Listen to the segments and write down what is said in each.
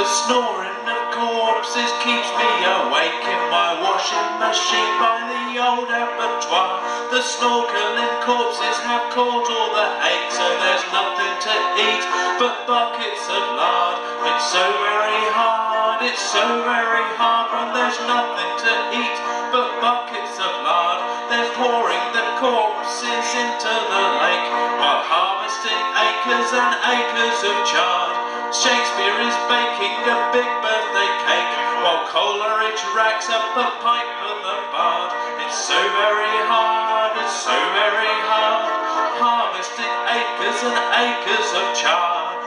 snoring of corpses keeps me awake in my washing machine by the old abattoir. The snorkeling corpses have caught all the hate, so there's nothing to eat but buckets of lard. It's so very hard, it's so very hard when there's nothing to eat but buckets of lard. They're pouring the corpses into the lake while harvesting acres and acres of. Shakespeare is baking a big birthday cake while Coleridge racks up a pipe for the bard. It's so very hard, it's so very hard, harvesting acres and acres of chard.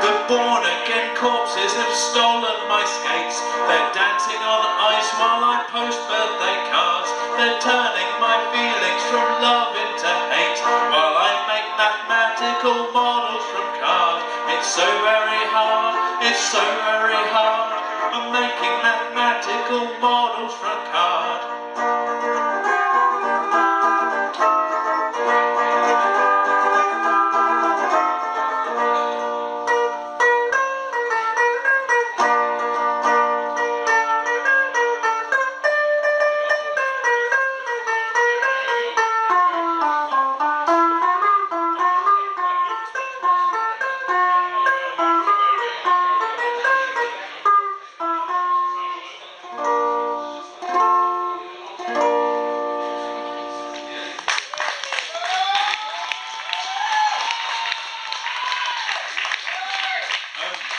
The born again corpses have stolen my skates. They're dancing on ice while I post birthday cards. They're turning my feelings from love into hate while I make mathematical models from cards. It's so very hard, it's so very hard. I'm making mathematical models from card.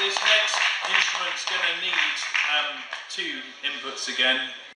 This next instrument's going to need um, two inputs again.